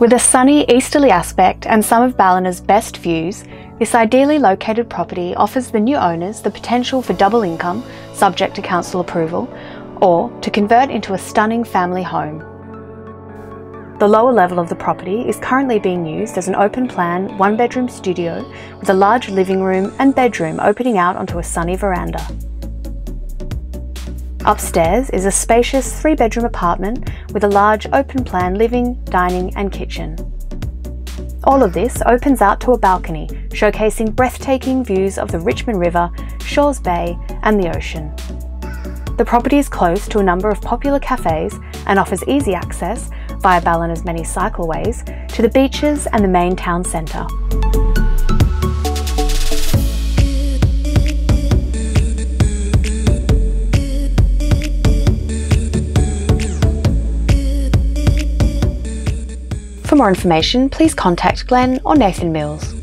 With a sunny easterly aspect and some of Ballina's best views, this ideally located property offers the new owners the potential for double income, subject to council approval, or to convert into a stunning family home. The lower level of the property is currently being used as an open plan one bedroom studio with a large living room and bedroom opening out onto a sunny veranda. Upstairs is a spacious three bedroom apartment with a large open plan living, dining and kitchen. All of this opens out to a balcony showcasing breathtaking views of the Richmond River, Shaws Bay and the ocean. The property is close to a number of popular cafes and offers easy access via Ballina's many cycleways to the beaches and the main town centre. For more information, please contact Glenn or Nathan Mills.